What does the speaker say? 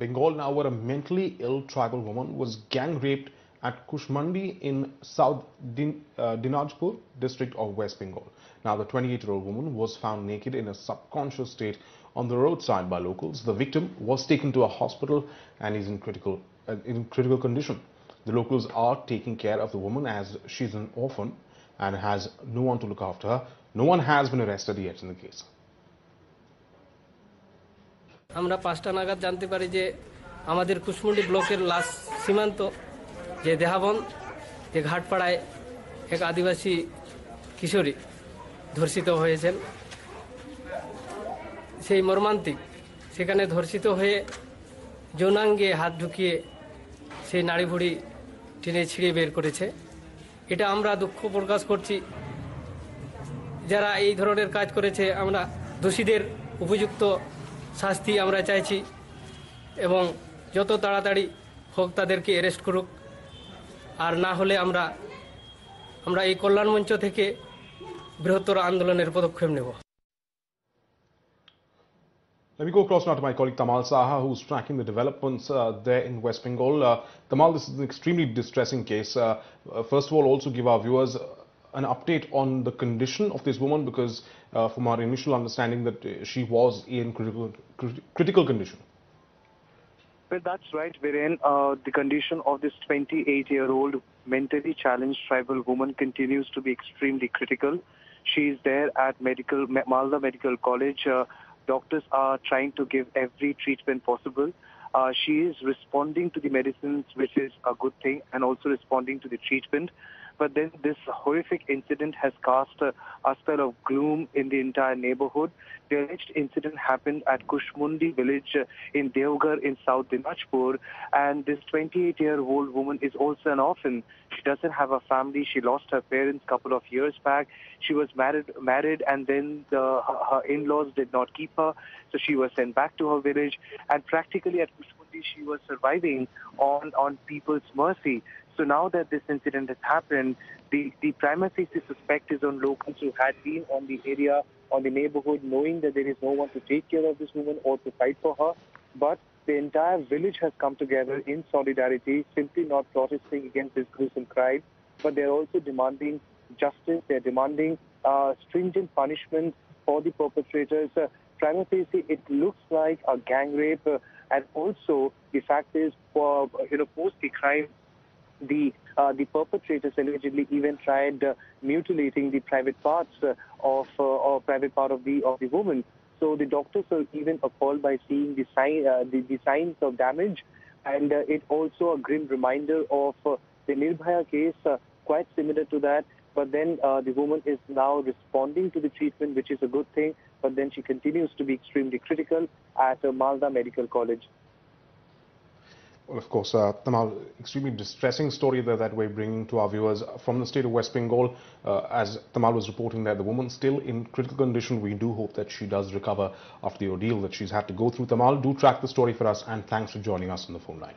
Bengal now where a mentally ill tribal woman was gang raped at Kushmandi in South Din, uh, Dinajpur district of West Bengal. Now the 28-year-old woman was found naked in a subconscious state on the roadside by locals. The victim was taken to a hospital and is in critical, uh, in critical condition. The locals are taking care of the woman as she's an orphan and has no one to look after her. No one has been arrested yet in the case. আমরা পাঁচটা নাগাদ জানতে পারি যে আমাদের কুশমুন্ডি ব্লকের লাশ সীমান্ত, যে দেহাবন, যে ঘাটপাড়ায় এক আদিবাসী কিশোরী ধর্ষিত হয়েছেন। সেই মর্মান্তিক, সেখানে ধর্ষিত হয়ে যৌনাঙ্গে হাত ঢুকিয়ে সেই নাড়ি ভুড়ি টেনে ছিঁড়ে বের করেছে। এটা আমরা দুঃখ প্রকাশ করছি। যারা এই ধরনের কাজ করেছে, আমরা দোষীদের উপযুক্ত শাস্তি আমরা চাইছি এবং যত তাড়াতাড়ি হোক তাদেরকে অ্যারেস্ট করুক আর না হলে আমরা আমরা এই কল্যাণ মঞ্চ থেকে বৃহত্তর আন্দোলনের পদক্ষেপ নেব Let me go across now to my colleague Tamal Saha, who's tracking the developments uh, there in West Bengal. Uh, Tamal, this is an extremely distressing case. Uh, uh, first of all, also give our viewers an update on the condition of this woman, because uh, from our initial understanding that uh, she was in critical, crit- critical condition. Well, that's right, Viren. Uh, the condition of this 28-year-old mentally challenged tribal woman continues to be extremely critical. She is there at medical Malda Medical College. Uh, doctors are trying to give every treatment possible. Uh, she is responding to the medicines, which is a good thing, and also responding to the treatment. But then this horrific incident has cast a, a spell of gloom in the entire neighborhood. The alleged incident happened at Kushmundi village uh, in Devgar in South Dinajpur. And this 28-year-old woman is also an orphan. She doesn't have a family. She lost her parents a couple of years back. She was married, married, and then the, her, her in-laws did not keep her. So she was sent back to her village. And practically at Kushmundi, she was surviving on, on people's mercy. So now that this incident has happened, the, the prima suspect is on locals who had been on the area, on the neighborhood, knowing that there is no one to take care of this woman or to fight for her. But the entire village has come together in solidarity, simply not protesting against this gruesome crime, but they're also demanding justice. They're demanding uh, stringent punishment for the perpetrators. Uh, prima it looks like a gang rape, uh, and also the fact is, for you know, post the crime, the uh, the perpetrators allegedly even tried uh, mutilating the private parts uh, of uh, or private part of the of the woman. So the doctors were even appalled by seeing the sign uh, the, the signs of damage, and uh, it also a grim reminder of the Nirbhaya case, quite similar to that. But then the woman is now responding to the treatment, which is a good thing. But then she continues to be extremely critical at Malda Medical College. Well, of course, uh, Tamal, extremely distressing story that, that we're bringing to our viewers from the state of West Bengal. Uh, as Tamal was reporting that the woman still in critical condition. We do hope that she does recover after the ordeal that she's had to go through. Tamal, do track the story for us and thanks for joining us on the phone line.